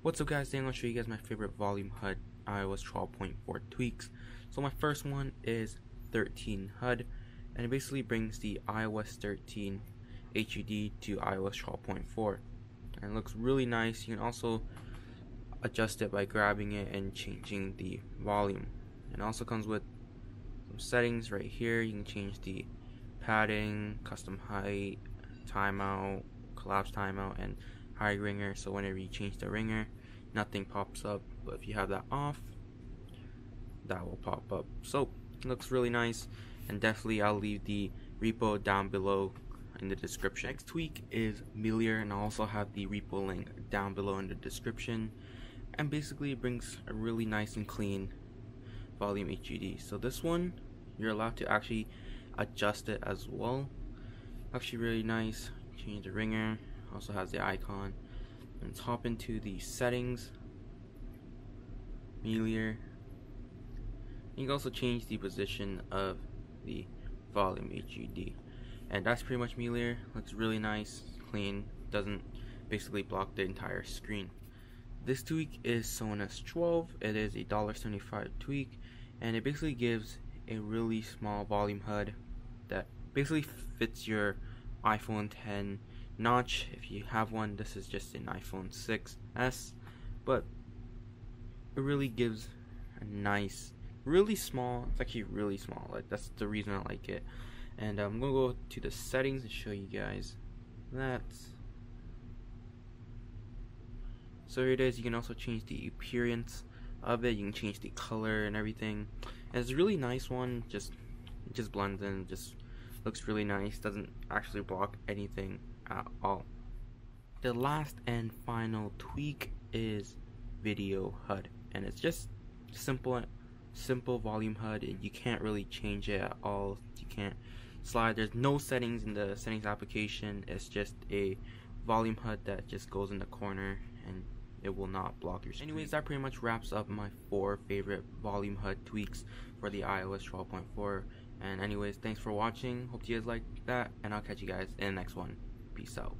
What's up guys, today I'm going to show you guys my favorite volume HUD iOS 12.4 tweaks. So my first one is 13 HUD and it basically brings the iOS 13 HUD to iOS 12.4 and it looks really nice. You can also adjust it by grabbing it and changing the volume. It also comes with some settings right here. You can change the padding, custom height, timeout, collapse timeout, and high ringer. So whenever you change the ringer, nothing pops up. But if you have that off, that will pop up. So looks really nice, and definitely I'll leave the repo down below in the description. Next tweak is Melior, and I also have the repo link down below in the description. And basically, it brings a really nice and clean volume HUD. So this one, you're allowed to actually adjust it as well actually really nice change the ringer also has the icon. Let's hop into the settings. Melior. You can also change the position of the volume HUD and that's pretty much Melior. Looks really nice clean doesn't basically block the entire screen. This tweak is Sonus 12 it is a $1.75 tweak. And it basically gives a really small volume HUD that basically fits your iPhone 10 notch. If you have one, this is just an iPhone 6s, but it really gives a nice, really small. It's actually really small. Like that's the reason I like it. And um, I'm gonna go to the settings and show you guys that. So here it is. You can also change the appearance of it. You can change the color and everything. And it's a really nice one. Just just blends in. Just looks really nice doesn't actually block anything at all. The last and final tweak is video HUD and it's just simple simple volume HUD and you can't really change it at all. You can't slide there's no settings in the settings application. It's just a volume HUD that just goes in the corner and it will not block your screen. Anyways, that pretty much wraps up my four favorite volume HUD tweaks for the iOS 12.4 and anyways, thanks for watching. Hope you guys liked that, and I'll catch you guys in the next one. Peace out.